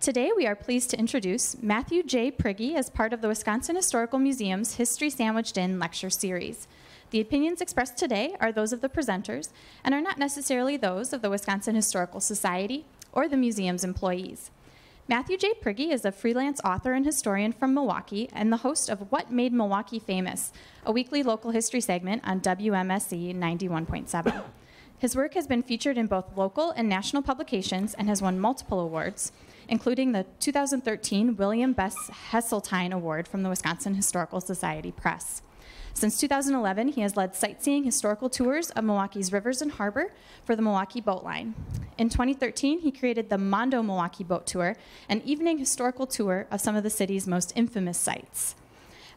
Today, we are pleased to introduce Matthew J. Prigge as part of the Wisconsin Historical Museum's History Sandwiched In lecture series. The opinions expressed today are those of the presenters and are not necessarily those of the Wisconsin Historical Society or the museum's employees. Matthew J. Prigge is a freelance author and historian from Milwaukee and the host of What Made Milwaukee Famous, a weekly local history segment on WMSE 91.7. His work has been featured in both local and national publications and has won multiple awards, including the 2013 William Best Hesseltine Award from the Wisconsin Historical Society Press. Since 2011, he has led sightseeing historical tours of Milwaukee's rivers and harbor for the Milwaukee Boat Line. In 2013, he created the Mondo Milwaukee Boat Tour, an evening historical tour of some of the city's most infamous sites.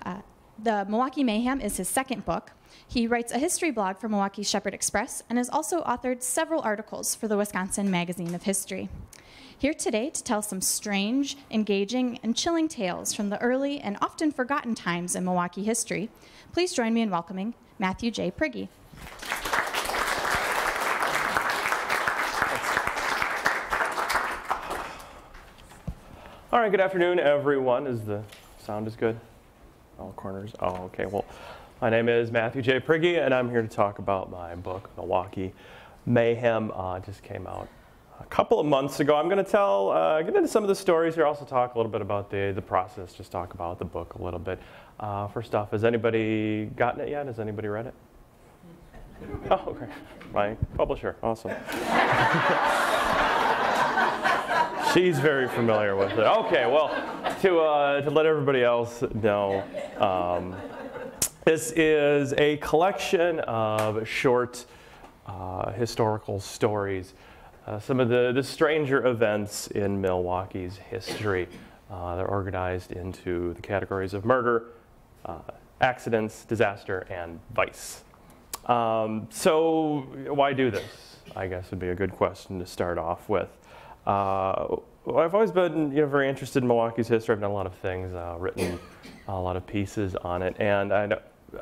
Uh, the Milwaukee Mayhem is his second book. He writes a history blog for Milwaukee Shepherd Express and has also authored several articles for the Wisconsin Magazine of History. Here today to tell some strange, engaging, and chilling tales from the early and often forgotten times in Milwaukee history, please join me in welcoming Matthew J. Prigge. All right, good afternoon, everyone. Is the sound is good? All corners. Oh, okay. Well, my name is Matthew J. Prigge, and I'm here to talk about my book, Milwaukee Mayhem. Uh, just came out couple of months ago. I'm going to tell, uh, get into some of the stories here. Also talk a little bit about the the process. Just talk about the book a little bit. Uh, first off, has anybody gotten it yet? Has anybody read it? Oh, okay. My publisher. Awesome. She's very familiar with it. Okay, well, to, uh, to let everybody else know, um, this is a collection of short uh, historical stories, uh, some of the, the stranger events in Milwaukee's history. Uh, they're organized into the categories of murder, uh, accidents, disaster, and vice. Um, so why do this? I guess would be a good question to start off with. Uh, I've always been you know, very interested in Milwaukee's history. I've done a lot of things, uh, written a lot of pieces on it. And I,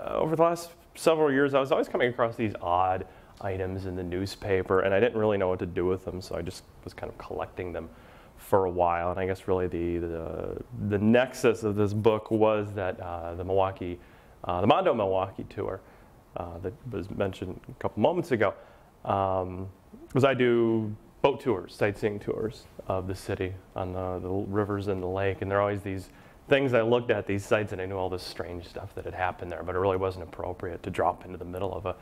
over the last several years, I was always coming across these odd items in the newspaper, and I didn't really know what to do with them, so I just was kind of collecting them for a while. And I guess really the, the, the nexus of this book was that uh, the Milwaukee, uh, the Mondo Milwaukee tour uh, that was mentioned a couple moments ago, um, was I do boat tours, sightseeing tours of the city on the, the rivers and the lake. And there are always these things I looked at these sites and I knew all this strange stuff that had happened there, but it really wasn't appropriate to drop into the middle of a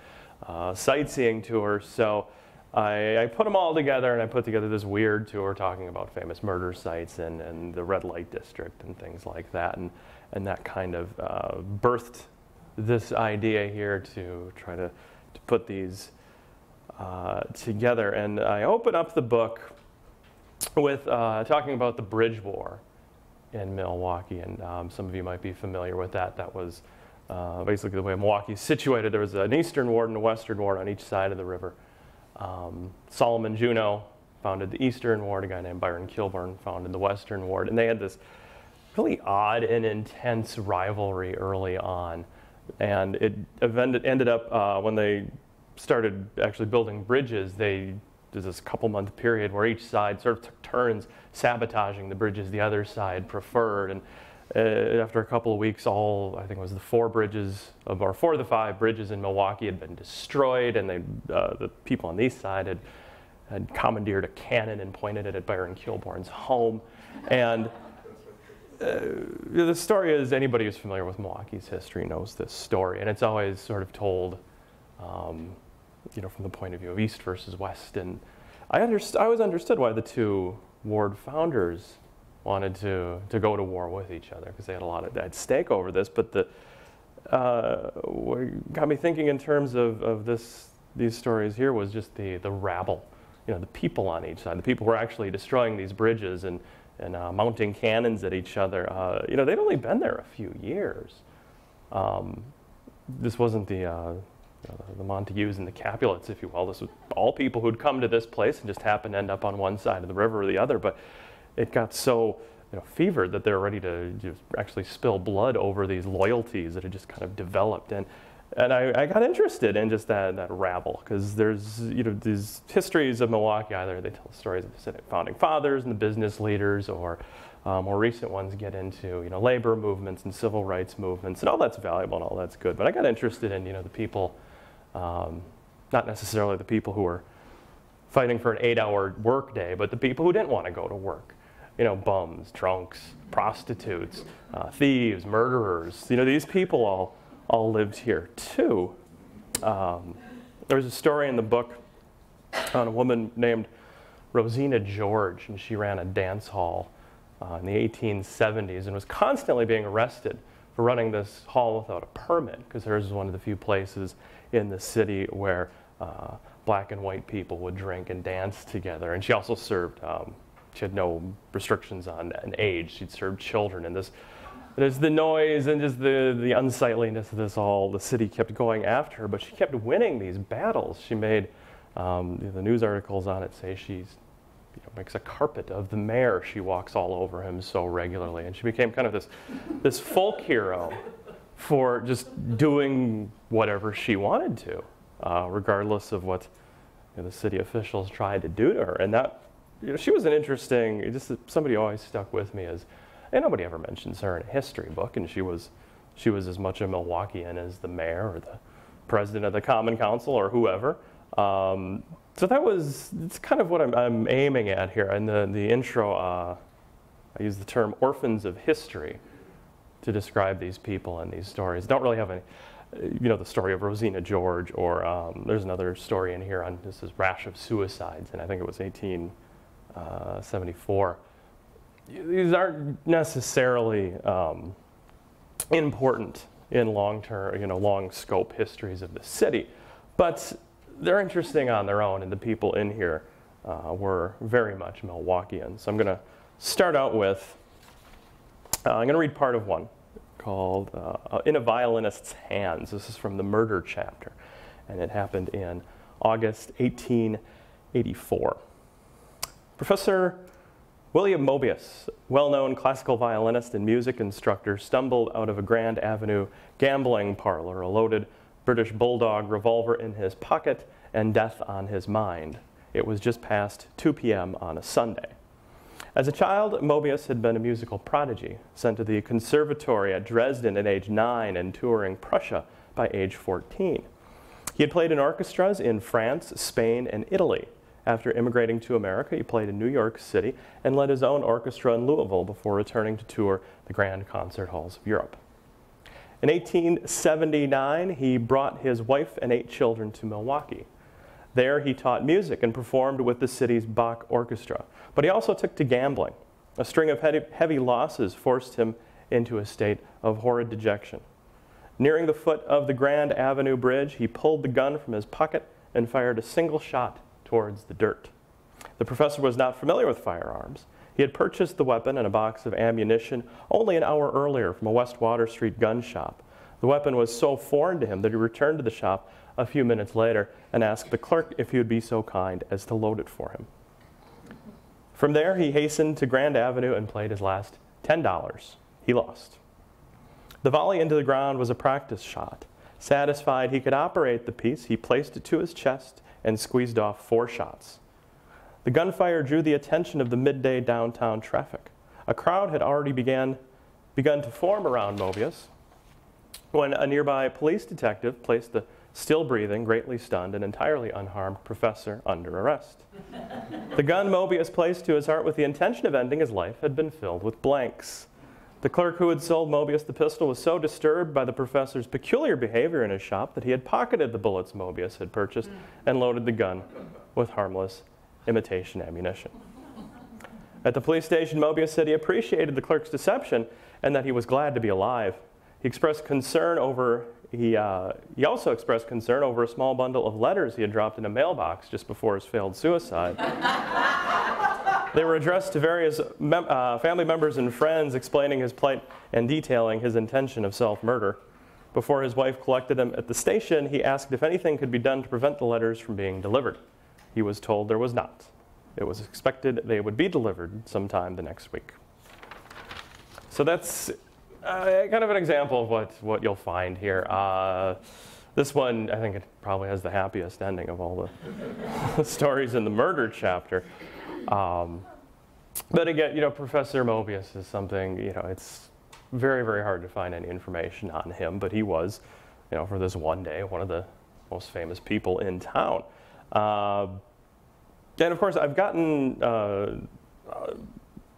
uh, sightseeing tour. So I, I, put them all together and I put together this weird tour talking about famous murder sites and, and the red light district and things like that. And, and that kind of uh, birthed this idea here to try to, to put these uh, together. And I open up the book with uh, talking about the Bridge War in Milwaukee. And um, some of you might be familiar with that. That was uh, basically the way Milwaukee is situated. There was an eastern ward and a western ward on each side of the river. Um, Solomon Juneau founded the eastern ward. A guy named Byron Kilbourn founded the western ward. And they had this really odd and intense rivalry early on. And it ended up uh, when they started actually building bridges, they there's this couple month period where each side sort of took turns sabotaging the bridges the other side preferred. And uh, after a couple of weeks, all I think it was the four bridges of our four of the five bridges in Milwaukee had been destroyed, and they, uh, the people on the east side had, had commandeered a cannon and pointed it at Byron Kilbourn's home. And uh, the story is anybody who's familiar with Milwaukee's history knows this story, and it's always sort of told. Um, you know, from the point of view of East versus West. And I, underst- I always understood why the two ward founders wanted to, to go to war with each other because they had a lot of, at stake over this. But the, uh, what got me thinking in terms of, of this, these stories here was just the, the rabble, you know, the people on each side, the people were actually destroying these bridges and, and uh, mounting cannons at each other. Uh, you know, they'd only been there a few years. Um, this wasn't the, uh, you know, the Montagues and the Capulets, if you will. This was all people who'd come to this place and just happened to end up on one side of the river or the other. But it got so you know, fevered that they're ready to just actually spill blood over these loyalties that had just kind of developed. And and I, I, got interested in just that, that rabble because there's you know these histories of Milwaukee. Either they tell the stories of the founding fathers and the business leaders, or uh, more recent ones get into you know labor movements and civil rights movements, and all that's valuable and all that's good. But I got interested in you know the people, um, not necessarily the people who were fighting for an eight-hour workday, but the people who didn't want to go to work. You know, bums, drunks, prostitutes, uh, thieves, murderers. You know, these people all all lived here too. Um, there's a story in the book on a woman named Rosina George, and she ran a dance hall uh, in the 1870s and was constantly being arrested for running this hall without a permit because hers is one of the few places in the city where uh, black and white people would drink and dance together. And she also served, um, she had no restrictions on an age. She'd served children and this there's the noise and just the, the unsightliness of this all. The city kept going after her, but she kept winning these battles. She made um, the news articles on it say she's you know, makes a carpet of the mayor. She walks all over him so regularly, and she became kind of this this folk hero for just doing whatever she wanted to, uh, regardless of what you know, the city officials tried to do to her. And that you know, she was an interesting. Just somebody always stuck with me as and nobody ever mentions her in a history book, and she was, she was as much a Milwaukeean as the mayor or the president of the Common Council or whoever. Um, so that was, it's kind of what I'm, I'm aiming at here. In the, the intro, uh, I use the term orphans of history to describe these people and these stories. Don't really have any, you know, the story of Rosina George, or um, there's another story in here on this is rash of suicides, and I think it was 1874 these aren't necessarily um, important in long-term, you know, long scope histories of the city, but they're interesting on their own, and the people in here uh, were very much Milwaukeeans. So I'm going to start out with, uh, I'm going to read part of one called uh, In a Violinist's Hands. This is from the murder chapter, and it happened in August 1884. Professor William Mobius, well-known classical violinist and music instructor, stumbled out of a Grand Avenue gambling parlor, a loaded British Bulldog revolver in his pocket and death on his mind. It was just past 2 p.m. on a Sunday. As a child, Mobius had been a musical prodigy, sent to the conservatory at Dresden at age 9 and touring Prussia by age 14. He had played in orchestras in France, Spain, and Italy, after immigrating to America, he played in New York City and led his own orchestra in Louisville before returning to tour the grand concert halls of Europe. In 1879, he brought his wife and eight children to Milwaukee. There, he taught music and performed with the city's Bach Orchestra. But he also took to gambling. A string of heavy losses forced him into a state of horrid dejection. Nearing the foot of the Grand Avenue Bridge, he pulled the gun from his pocket and fired a single shot towards the dirt. The professor was not familiar with firearms. He had purchased the weapon and a box of ammunition only an hour earlier from a West Water Street gun shop. The weapon was so foreign to him that he returned to the shop a few minutes later and asked the clerk if he would be so kind as to load it for him. From there, he hastened to Grand Avenue and played his last $10. He lost. The volley into the ground was a practice shot. Satisfied he could operate the piece, he placed it to his chest and squeezed off four shots. The gunfire drew the attention of the midday downtown traffic. A crowd had already began, begun to form around Mobius when a nearby police detective placed the still breathing, greatly stunned, and entirely unharmed professor under arrest. the gun Mobius placed to his heart with the intention of ending his life had been filled with blanks. The clerk who had sold Mobius the pistol was so disturbed by the professor's peculiar behavior in his shop that he had pocketed the bullets Mobius had purchased and loaded the gun with harmless imitation ammunition. At the police station, Mobius said he appreciated the clerk's deception and that he was glad to be alive. He expressed concern over, he, uh, he also expressed concern over a small bundle of letters he had dropped in a mailbox just before his failed suicide. They were addressed to various mem uh, family members and friends explaining his plight and detailing his intention of self-murder. Before his wife collected them at the station, he asked if anything could be done to prevent the letters from being delivered. He was told there was not. It was expected they would be delivered sometime the next week. So that's uh, kind of an example of what, what you'll find here. Uh, this one, I think it probably has the happiest ending of all the stories in the murder chapter. Um, but again, you know, Professor Mobius is something, you know, it's very, very hard to find any information on him, but he was, you know, for this one day, one of the most famous people in town. Uh, and of course, I've gotten uh, uh,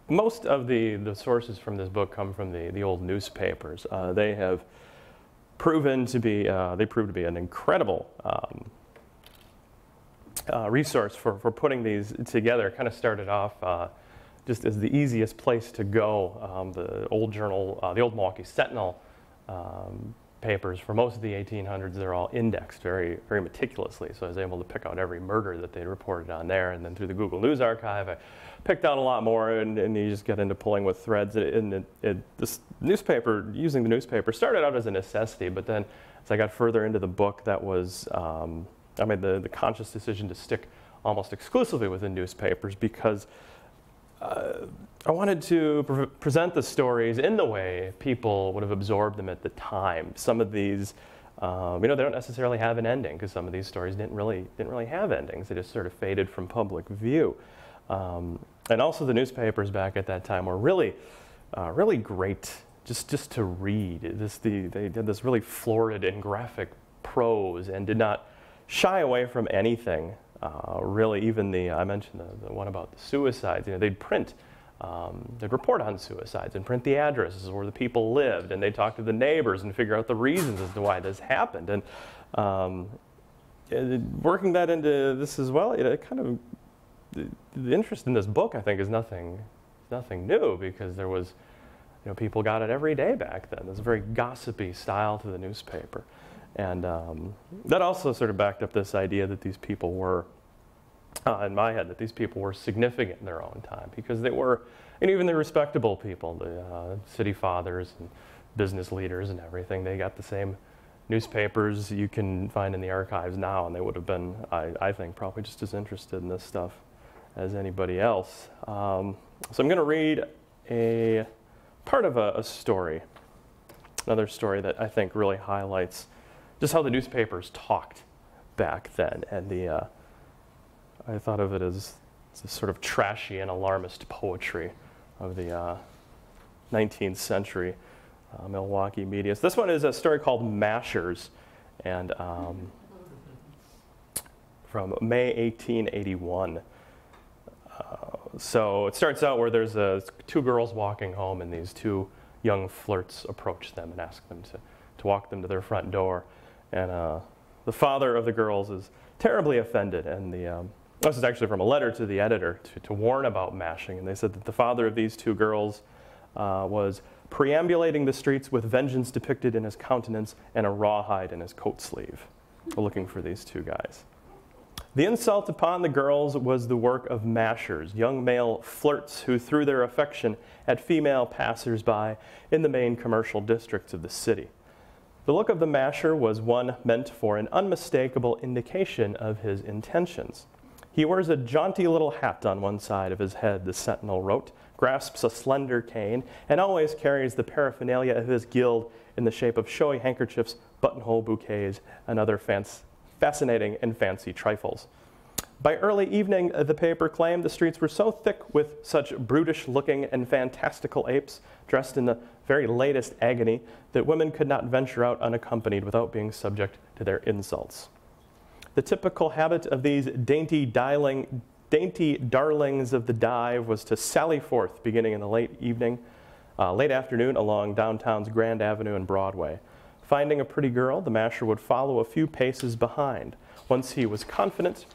most of the, the sources from this book come from the, the old newspapers. Uh, they have proven to be, uh, they proved to be an incredible um, uh, resource for, for putting these together. Kind of started off uh, just as the easiest place to go. Um, the old journal, uh, the old Milwaukee Sentinel um, papers for most of the 1800s, they're all indexed very, very meticulously. So I was able to pick out every murder that they reported on there. And then through the Google News Archive, I picked out a lot more. And, and you just get into pulling with threads. And it, it, this newspaper, using the newspaper, started out as a necessity. But then as I got further into the book, that was, um, I made the, the conscious decision to stick almost exclusively with the newspapers because uh, I wanted to pre present the stories in the way people would have absorbed them at the time. Some of these, um, you know, they don't necessarily have an ending because some of these stories didn't really didn't really have endings. They just sort of faded from public view. Um, and also, the newspapers back at that time were really, uh, really great just just to read. This the they did this really florid and graphic prose and did not shy away from anything uh, really even the, I mentioned the, the, one about the suicides, you know, they'd print, um, they'd report on suicides and print the addresses where the people lived and they'd talk to the neighbors and figure out the reasons as to why this happened. And um, working that into this as well, it kind of, the, the, interest in this book, I think, is nothing, nothing new because there was, you know, people got it every day back then. There's a very gossipy style to the newspaper. And um, that also sort of backed up this idea that these people were, uh, in my head, that these people were significant in their own time because they were, and even the respectable people, the uh, city fathers and business leaders and everything, they got the same newspapers you can find in the archives now, and they would have been, I, I think, probably just as interested in this stuff as anybody else. Um, so I'm going to read a part of a, a story, another story that I think really highlights just how the newspapers talked back then. And the, uh, I thought of it as sort of trashy and alarmist poetry of the uh, 19th century uh, Milwaukee media. So this one is a story called Mashers, and um, from May 1881. Uh, so it starts out where there's two girls walking home, and these two young flirts approach them and ask them to, to walk them to their front door. And uh, the father of the girls is terribly offended. And the, um, this is actually from a letter to the editor to, to, warn about mashing. And they said that the father of these two girls uh, was preambulating the streets with vengeance depicted in his countenance and a rawhide in his coat sleeve. Looking for these two guys. The insult upon the girls was the work of mashers, young male flirts who threw their affection at female passers-by in the main commercial districts of the city. The look of the masher was one meant for an unmistakable indication of his intentions. He wears a jaunty little hat on one side of his head, the sentinel wrote, grasps a slender cane, and always carries the paraphernalia of his guild in the shape of showy handkerchiefs, buttonhole bouquets, and other fascinating and fancy trifles. By early evening, the paper claimed the streets were so thick with such brutish looking and fantastical apes, dressed in the very latest agony, that women could not venture out unaccompanied without being subject to their insults. The typical habit of these dainty, dialing, dainty darlings of the dive was to sally forth beginning in the late evening, uh, late afternoon along downtown's Grand Avenue and Broadway. Finding a pretty girl, the masher would follow a few paces behind. Once he was confident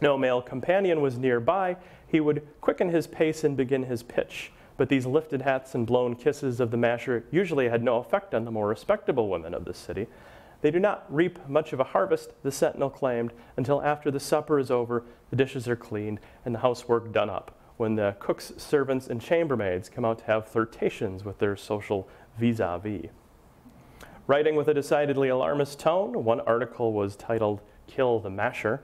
no male companion was nearby, he would quicken his pace and begin his pitch. But these lifted hats and blown kisses of the masher usually had no effect on the more respectable women of the city. They do not reap much of a harvest, the sentinel claimed, until after the supper is over, the dishes are cleaned, and the housework done up, when the cooks, servants, and chambermaids come out to have flirtations with their social vis-a-vis. -vis. Writing with a decidedly alarmist tone, one article was titled, Kill the Masher,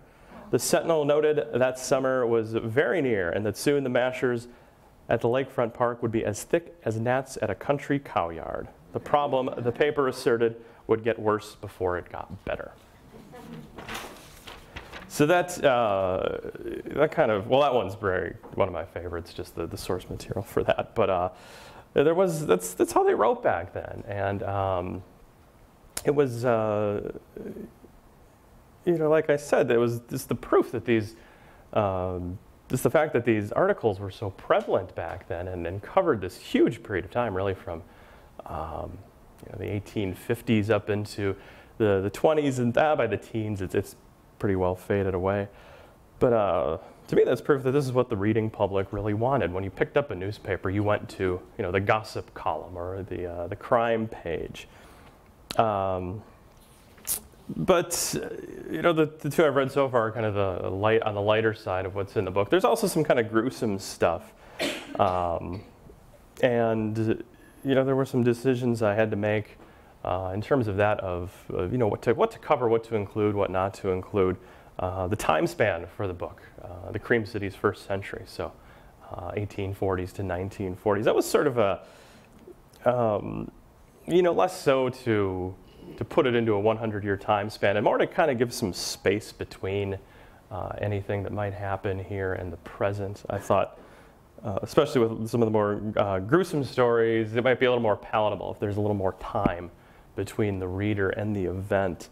the Sentinel noted that summer was very near and that soon the mashers at the lakefront park would be as thick as gnats at a country cow yard. The problem, the paper asserted, would get worse before it got better. So that's uh, that kind of well, that one's very one of my favorites, just the, the source material for that. But uh, there was that's that's how they wrote back then, and um, it was uh, you know like I said, it was just the proof that these um, just the fact that these articles were so prevalent back then and, and covered this huge period of time, really from um, you know, the 1850s up into the, the 20s and ah, by the teens, it's, it's pretty well faded away. But uh, to me, that's proof that this is what the reading public really wanted. When you picked up a newspaper, you went to you know, the gossip column or the, uh, the crime page. Um, but you know, the, the two I've read so far are kind of the light on the lighter side of what's in the book. There's also some kind of gruesome stuff, um, and you know, there were some decisions I had to make uh, in terms of that of you know what to what to cover, what to include, what not to include. Uh, the time span for the book, uh, the Cream City's first century, so 1840s uh, to 1940s. That was sort of a um, you know less so to to put it into a 100 year time span and more to kind of give some space between uh, anything that might happen here and the present. I thought, uh, especially with some of the more uh, gruesome stories, it might be a little more palatable if there's a little more time between the reader and the event.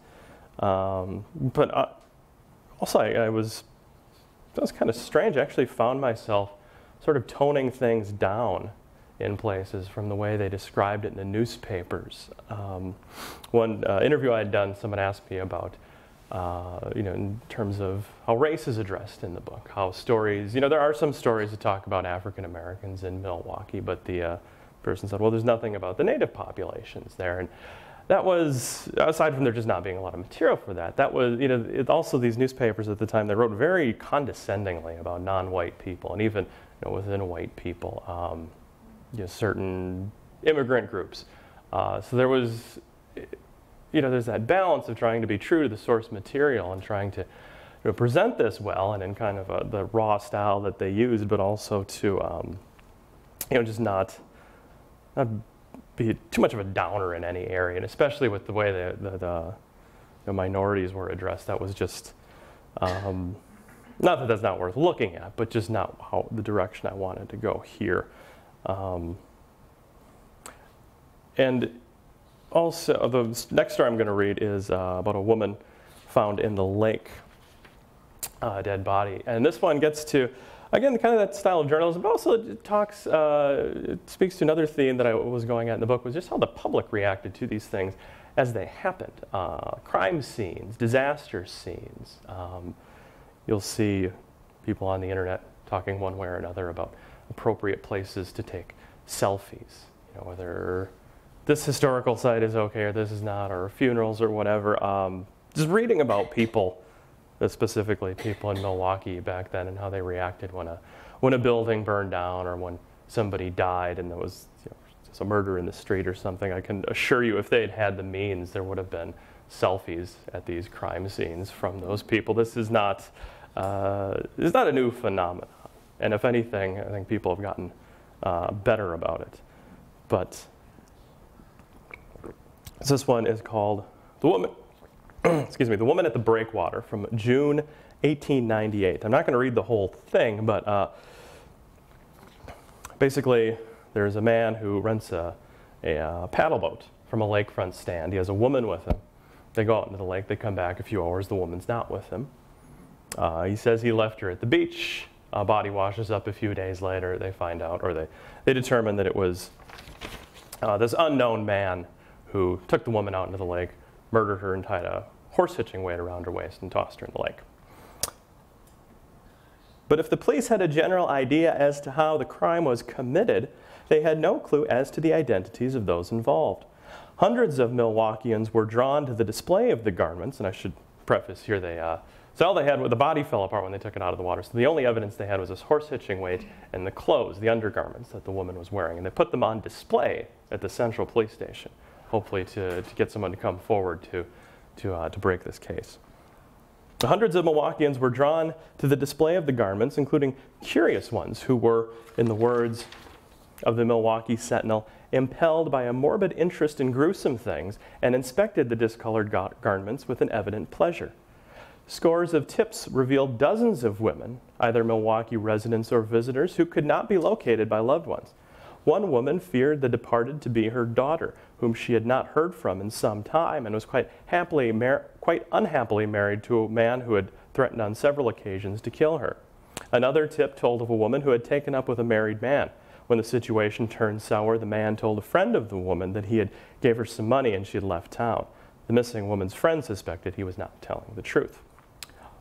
Um, but uh, also, I, I was, that was kind of strange. I actually found myself sort of toning things down in places from the way they described it in the newspapers. Um, one uh, interview I had done, someone asked me about, uh, you know, in terms of how race is addressed in the book, how stories, you know, there are some stories that talk about African Americans in Milwaukee, but the uh, person said, well, there's nothing about the native populations there. And that was, aside from there just not being a lot of material for that, that was, you know, it, also these newspapers at the time, they wrote very condescendingly about non-white people and even, you know, within white people. Um, you know, certain immigrant groups. Uh, so there was, you know, there's that balance of trying to be true to the source material and trying to you know, present this well and in kind of a, the raw style that they used, but also to, um, you know, just not, not be too much of a downer in any area, and especially with the way that the, the, the minorities were addressed, that was just, um, not that that's not worth looking at, but just not how the direction I wanted to go here. Um, and also, the next story I'm going to read is uh, about a woman found in the lake, uh, dead body. And this one gets to, again, kind of that style of journalism, but also it talks, uh, it speaks to another theme that I was going at in the book, was just how the public reacted to these things as they happened. Uh, crime scenes, disaster scenes. Um, you'll see people on the internet talking one way or another about appropriate places to take selfies. You know, whether this historical site is okay or this is not, or funerals or whatever. Um, just reading about people, uh, specifically people in Milwaukee back then, and how they reacted when a when a building burned down or when somebody died and there was you know, a murder in the street or something. I can assure you, if they had had the means, there would have been selfies at these crime scenes from those people. This is not uh, this is not a new phenomenon. And if anything, I think people have gotten uh, better about it. But this one is called The Woman, excuse me, The Woman at the Breakwater from June 1898. I'm not going to read the whole thing, but uh, basically, there's a man who rents a, a, a uh, paddle boat from a lakefront stand. He has a woman with him. They go out into the lake, they come back a few hours, the woman's not with him. Uh, he says he left her at the beach uh, body washes up a few days later. They find out, or they, they determine that it was uh, this unknown man who took the woman out into the lake, murdered her, and tied a horse hitching weight around her waist and tossed her in the lake. But if the police had a general idea as to how the crime was committed, they had no clue as to the identities of those involved. Hundreds of Milwaukeeans were drawn to the display of the garments, and I should preface here they uh, so all they had, the body fell apart when they took it out of the water. So the only evidence they had was this horse hitching weight and the clothes, the undergarments that the woman was wearing. And they put them on display at the central police station, hopefully to, to get someone to come forward to, to, uh, to break this case. Hundreds of Milwaukeeans were drawn to the display of the garments, including curious ones who were, in the words of the Milwaukee Sentinel, impelled by a morbid interest in gruesome things, and inspected the discolored garments with an evident pleasure. Scores of tips revealed dozens of women, either Milwaukee residents or visitors, who could not be located by loved ones. One woman feared the departed to be her daughter, whom she had not heard from in some time, and was quite happily, quite unhappily married to a man who had threatened on several occasions to kill her. Another tip told of a woman who had taken up with a married man. When the situation turned sour, the man told a friend of the woman that he had gave her some money and she had left town. The missing woman's friend suspected he was not telling the truth.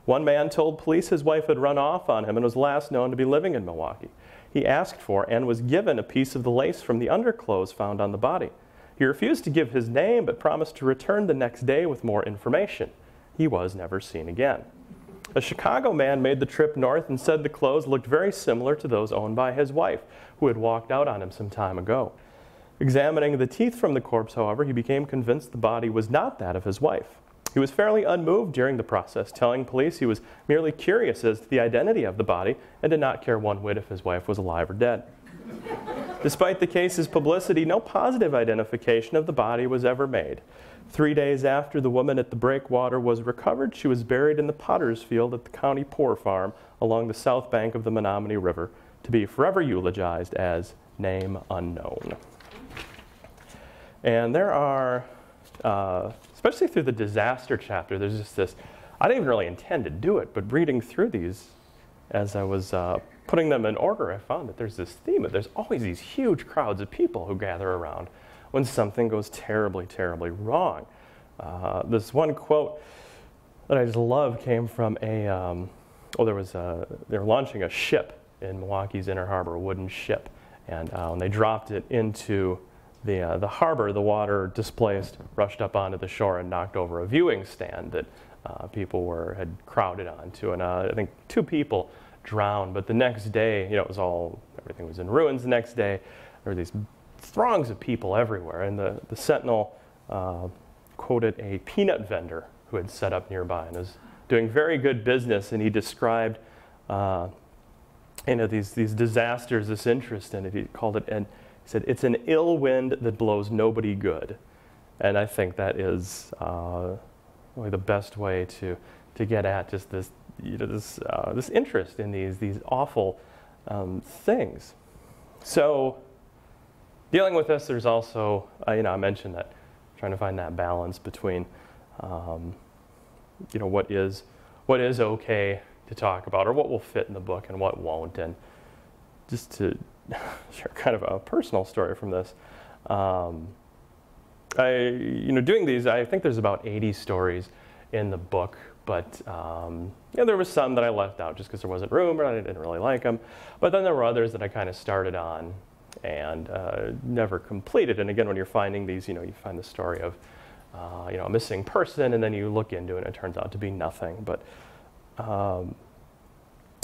One man told police his wife had run off on him and was last known to be living in Milwaukee. He asked for and was given a piece of the lace from the underclothes found on the body. He refused to give his name but promised to return the next day with more information. He was never seen again. A Chicago man made the trip north and said the clothes looked very similar to those owned by his wife, who had walked out on him some time ago. Examining the teeth from the corpse, however, he became convinced the body was not that of his wife. He was fairly unmoved during the process, telling police he was merely curious as to the identity of the body and did not care one whit if his wife was alive or dead. Despite the case's publicity, no positive identification of the body was ever made. Three days after the woman at the breakwater was recovered, she was buried in the potter's field at the county poor farm along the south bank of the Menomonee River to be forever eulogized as name unknown. And there are, uh, especially through the disaster chapter, there's just this. I didn't even really intend to do it, but reading through these as I was uh, putting them in order, I found that there's this theme of there's always these huge crowds of people who gather around when something goes terribly, terribly wrong. Uh, this one quote that I just love came from a, um, oh, there was a, they were launching a ship in Milwaukee's Inner Harbor, a wooden ship. And uh, when they dropped it into the, uh, the harbor, the water displaced, rushed up onto the shore, and knocked over a viewing stand that uh, people were, had crowded onto. And uh, I think two people drowned. But the next day, you know, it was all, everything was in ruins the next day. There were these throngs of people everywhere. And the, the Sentinel uh, quoted a peanut vendor who had set up nearby and was doing very good business. And he described, uh, you know, these, these disasters, this interest in it. He called it, he said, it's an ill wind that blows nobody good. And I think that is uh, really the best way to, to get at just this, you know, this, uh, this interest in these, these awful um, things. So, dealing with this, there's also, uh, you know, I mentioned that trying to find that balance between, um, you know, what is, what is okay to talk about or what will fit in the book and what won't. And just to share kind of a personal story from this. Um, I, you know, doing these, I think there's about 80 stories in the book, but um, yeah, there was some that I left out just because there wasn't room or I didn't really like them. But then there were others that I kind of started on and uh, never completed. And again, when you're finding these, you know, you find the story of, uh, you know, a missing person, and then you look into it, and it turns out to be nothing. But um,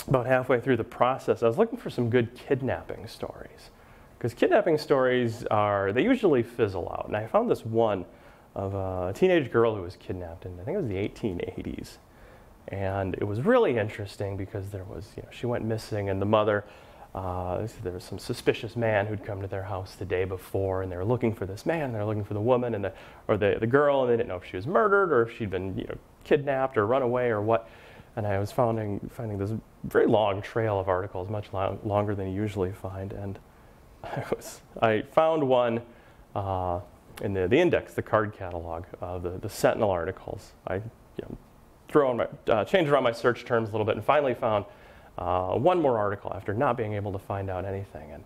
about halfway through the process, I was looking for some good kidnapping stories. Because kidnapping stories are, they usually fizzle out. And I found this one of a teenage girl who was kidnapped in, I think it was the 1880s. And it was really interesting because there was, you know, she went missing and the mother, uh, there was some suspicious man who'd come to their house the day before and they were looking for this man and they were looking for the woman and the, or the, the girl and they didn't know if she was murdered or if she'd been, you know, kidnapped or run away or what. And I was finding, finding this very long trail of articles, much long, longer than you usually find. And I, was, I found one uh, in the, the index, the card catalog, uh, the, the Sentinel articles. I you know, threw on my, uh, changed around my search terms a little bit and finally found uh, one more article after not being able to find out anything. And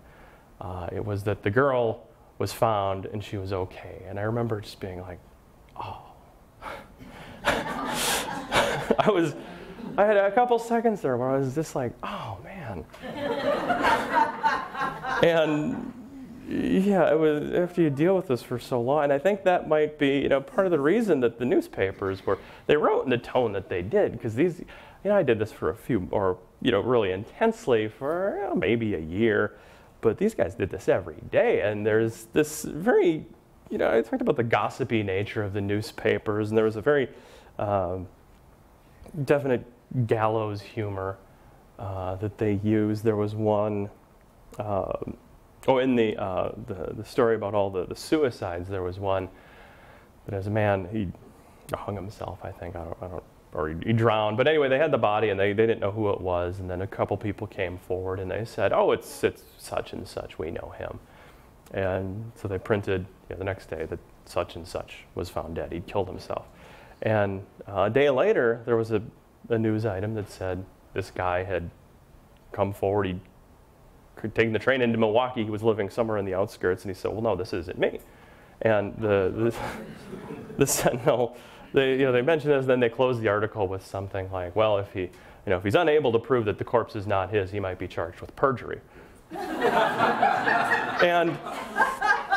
uh, it was that the girl was found and she was okay. And I remember just being like, oh. I was, I had a couple seconds there where I was just like, oh man. and yeah, it was after you deal with this for so long, and I think that might be you know part of the reason that the newspapers were they wrote in the tone that they did because these you know I did this for a few or you know really intensely for you know, maybe a year, but these guys did this every day, and there's this very you know I talked about the gossipy nature of the newspapers, and there was a very um, definite gallows humor uh, that they use. There was one. Um, oh, in the, uh, the, the story about all the, the suicides, there was one that as a man, he hung himself, I think. I don't, I don't or he, he drowned. But anyway, they had the body and they, they didn't know who it was. And then a couple people came forward and they said, oh, it's, it's such and such. We know him. And so they printed you know, the next day that such and such was found dead. He'd killed himself. And uh, a day later, there was a, a news item that said this guy had come forward. He'd taken the train into Milwaukee. He was living somewhere in the outskirts. And he said, well, no, this isn't me. And the, the, the Sentinel they, you know, they mention this, then they closed the article with something like, well, if, he, you know, if he's unable to prove that the corpse is not his, he might be charged with perjury. and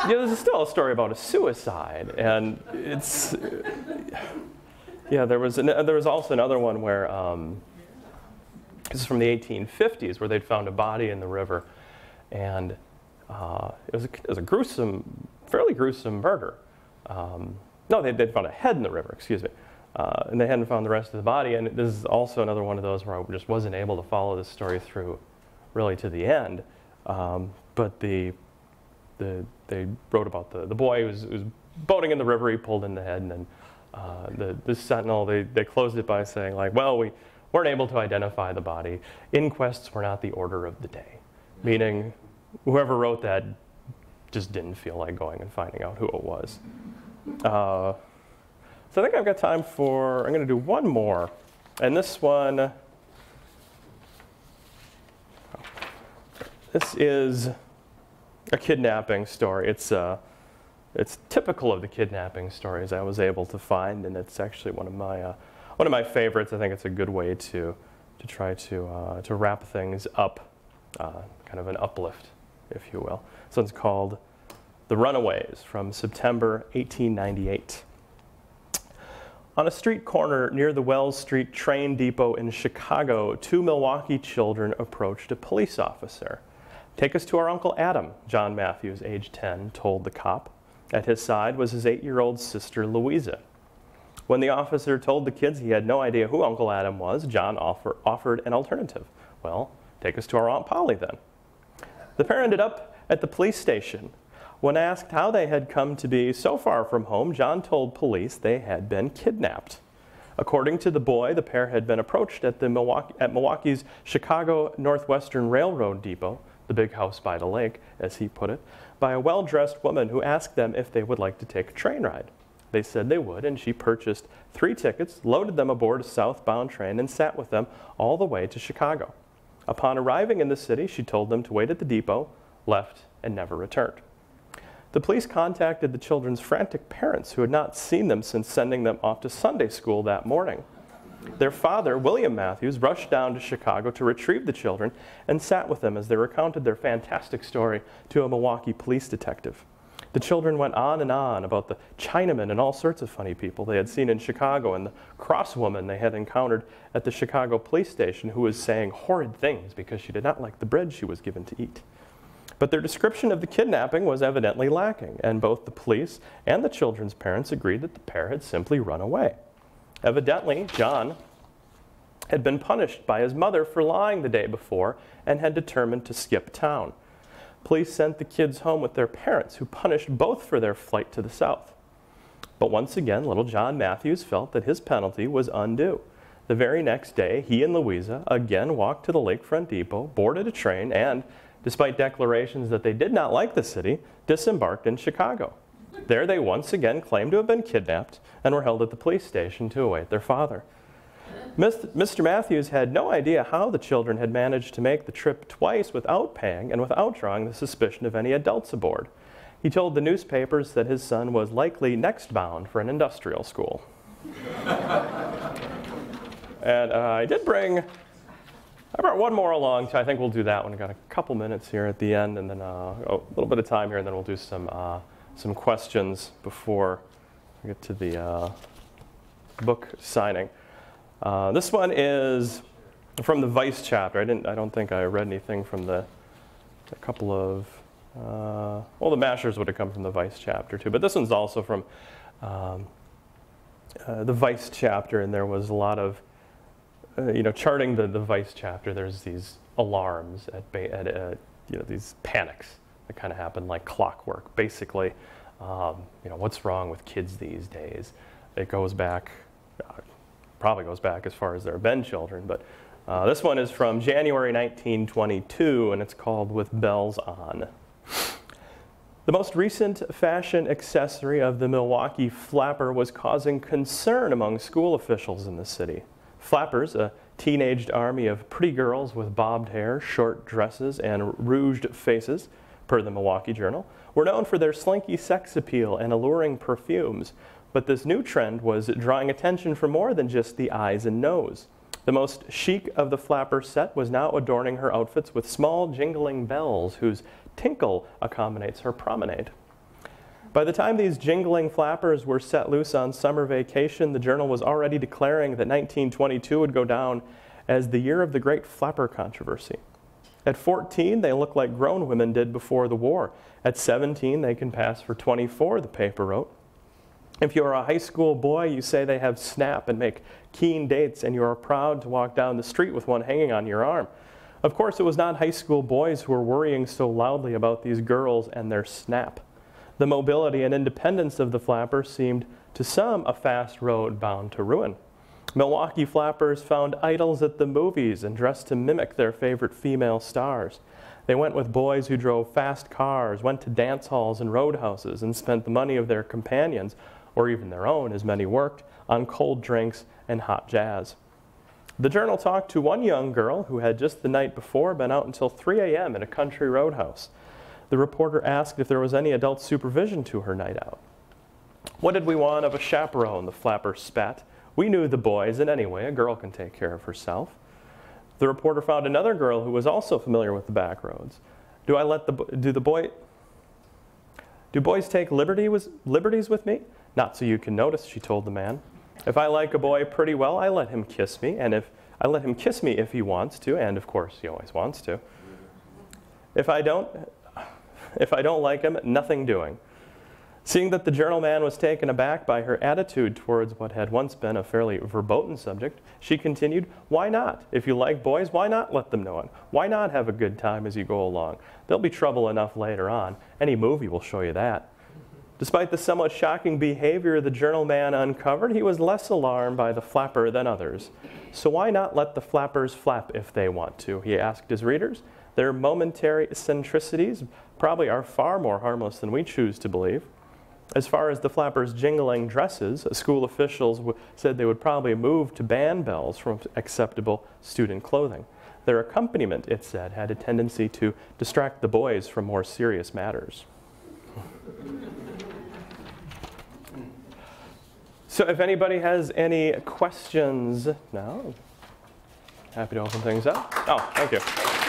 you know, there's still a story about a suicide, and it's yeah. There was an, there was also another one where um, this is from the 1850s, where they'd found a body in the river, and uh, it, was a, it was a gruesome, fairly gruesome murder. Um, no, they, would found a head in the river, excuse me. Uh, and they hadn't found the rest of the body. And this is also another one of those where I just wasn't able to follow this story through really to the end. Um, but the, the, they wrote about the, the boy who was, was boating in the river, he pulled in the head, and then uh, the, the sentinel, they, they closed it by saying, like, well, we weren't able to identify the body. Inquests were not the order of the day, meaning whoever wrote that just didn't feel like going and finding out who it was. Uh, so I think I've got time for, I'm going to do one more. And this one, this is a kidnapping story. It's, uh, it's typical of the kidnapping stories I was able to find, and it's actually one of my, uh, one of my favorites. I think it's a good way to, to try to, uh, to wrap things up, uh, kind of an uplift, if you will. So it's called the Runaways from September 1898. On a street corner near the Wells Street train depot in Chicago, two Milwaukee children approached a police officer. Take us to our Uncle Adam, John Matthews, age 10, told the cop. At his side was his eight year old sister, Louisa. When the officer told the kids he had no idea who Uncle Adam was, John offer, offered an alternative. Well, take us to our Aunt Polly then. The pair ended up at the police station. When asked how they had come to be so far from home, John told police they had been kidnapped. According to the boy, the pair had been approached at, the Milwaukee, at Milwaukee's Chicago Northwestern Railroad Depot, the big house by the lake, as he put it, by a well dressed woman who asked them if they would like to take a train ride. They said they would, and she purchased three tickets, loaded them aboard a southbound train, and sat with them all the way to Chicago. Upon arriving in the city, she told them to wait at the depot, left, and never returned. The police contacted the children's frantic parents who had not seen them since sending them off to Sunday school that morning. Their father, William Matthews, rushed down to Chicago to retrieve the children and sat with them as they recounted their fantastic story to a Milwaukee police detective. The children went on and on about the Chinamen and all sorts of funny people they had seen in Chicago and the cross woman they had encountered at the Chicago police station who was saying horrid things because she did not like the bread she was given to eat. But their description of the kidnapping was evidently lacking, and both the police and the children's parents agreed that the pair had simply run away. Evidently, John had been punished by his mother for lying the day before and had determined to skip town. Police sent the kids home with their parents, who punished both for their flight to the south. But once again, little John Matthews felt that his penalty was undue. The very next day, he and Louisa again walked to the lakefront depot, boarded a train, and despite declarations that they did not like the city, disembarked in Chicago. There they once again claimed to have been kidnapped and were held at the police station to await their father. Mr. Matthews had no idea how the children had managed to make the trip twice without paying and without drawing the suspicion of any adults aboard. He told the newspapers that his son was likely next bound for an industrial school. and uh, I did bring I brought one more along, so I think we'll do that one. We've got a couple minutes here at the end, and then uh, oh, a little bit of time here, and then we'll do some uh, some questions before we get to the uh, book signing. Uh, this one is from the Vice chapter. I didn't. I don't think I read anything from the couple of. Uh, well, the Mashers would have come from the Vice chapter too, but this one's also from um, uh, the Vice chapter, and there was a lot of uh, you know, charting the, the vice chapter, there's these alarms at, at you know, these panics It kind of happened like clockwork. Basically, um, you know, what's wrong with kids these days? It goes back, uh, probably goes back as far as there have been children, but uh, this one is from January 1922, and it's called With Bells On. The most recent fashion accessory of the Milwaukee flapper was causing concern among school officials in the city. Flappers, a teenaged army of pretty girls with bobbed hair, short dresses, and rouged faces, per the Milwaukee Journal, were known for their slinky sex appeal and alluring perfumes. But this new trend was drawing attention for more than just the eyes and nose. The most chic of the flapper set was now adorning her outfits with small jingling bells whose tinkle accommodates her promenade. By the time these jingling flappers were set loose on summer vacation, the journal was already declaring that 1922 would go down as the year of the great flapper controversy. At 14, they look like grown women did before the war. At 17, they can pass for 24, the paper wrote. If you're a high school boy, you say they have snap and make keen dates, and you are proud to walk down the street with one hanging on your arm. Of course, it was not high school boys who were worrying so loudly about these girls and their snap. The mobility and independence of the flapper seemed to some a fast road bound to ruin. Milwaukee flappers found idols at the movies and dressed to mimic their favorite female stars. They went with boys who drove fast cars, went to dance halls and roadhouses, and spent the money of their companions, or even their own, as many worked, on cold drinks and hot jazz. The journal talked to one young girl who had just the night before been out until 3 a.m. at a country roadhouse. The reporter asked if there was any adult supervision to her night out. What did we want of a chaperone? The flapper spat. We knew the boys, and anyway, a girl can take care of herself. The reporter found another girl who was also familiar with the back roads. Do I let the do the boy do boys take liberty with, liberties with me? Not so you can notice, she told the man. If I like a boy pretty well, I let him kiss me, and if I let him kiss me if he wants to, and of course he always wants to. If I don't, if I don't like him, nothing doing. Seeing that the journal man was taken aback by her attitude towards what had once been a fairly verboten subject, she continued, Why not? If you like boys, why not let them know it? Why not have a good time as you go along? There'll be trouble enough later on. Any movie will show you that. Despite the somewhat shocking behavior the journal man uncovered, he was less alarmed by the flapper than others. So why not let the flappers flap if they want to? He asked his readers. Their momentary eccentricities probably are far more harmless than we choose to believe. As far as the flappers' jingling dresses, school officials said they would probably move to ban bells from acceptable student clothing. Their accompaniment, it said, had a tendency to distract the boys from more serious matters. So if anybody has any questions now, happy to open things up. Oh, thank you.